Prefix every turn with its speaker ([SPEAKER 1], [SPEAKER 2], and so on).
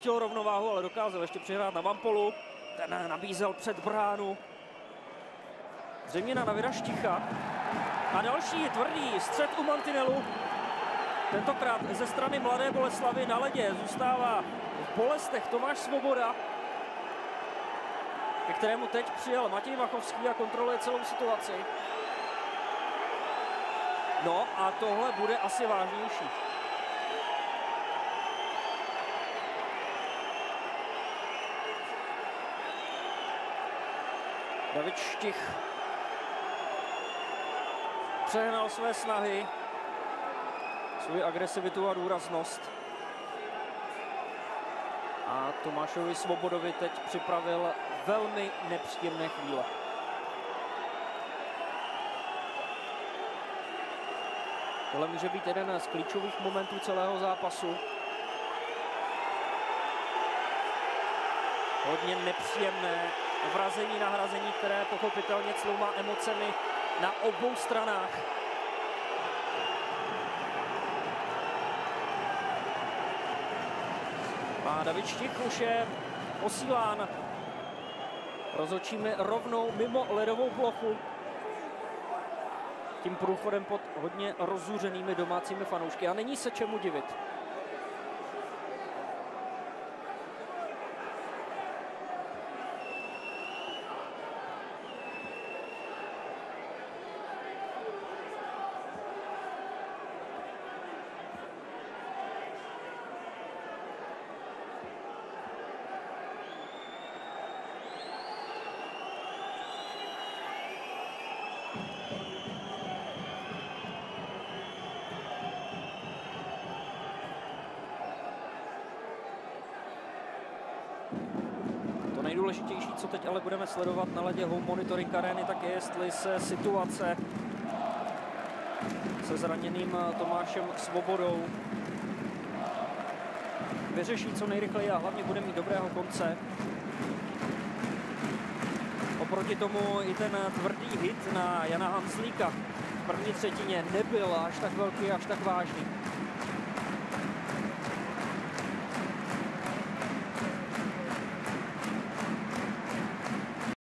[SPEAKER 1] Chtěl rovnováhu, ale dokázal ještě přihrát na Vampolu. Ten nabízel před bránu. Zřejmě na Davida Šticha. A další tvrdý střed u mantinelu. Tentokrát ze strany Mladé Boleslavy na ledě zůstává v bolestech Tomáš Svoboda, ke kterému teď přijel Matěj Machovský a kontroluje celou situaci. No a tohle bude asi vážnější. David Štich přehnal své snahy, svou agresivitu a důraznost. A Tomášovi Svobodovi teď připravil velmi nepříjemné chvíle. Tohle může být jeden z klíčových momentů celého zápasu. Hodně nepříjemné vrazení, nahrazení, které pochopitelně cloumá emocemi na obou stranách. A David Štich už je posílán rozhodčími rovnou mimo ledovou plochu. Tím průchodem pod hodně rozúřenými domácími fanoušky. A není se čemu divit. Nejdůležitější, co teď ale budeme sledovat na ledě Home Monitoring Areny, tak je, jestli se situace se zraněným Tomášem Svobodou vyřeší co nejrychleji a hlavně bude mít dobrého konce. Oproti tomu i ten tvrdý hit na Jana Hanslíka v první třetině nebyl až tak velký, až tak vážný.